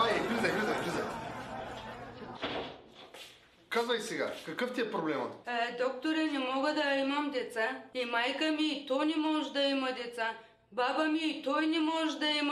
Май, влизай, влизай, влизай. Казвай сега, какъв ти е проблемът? Е, докторе, не мога да имам деца. И майка ми и то не може да има деца. Баба ми и той не може да има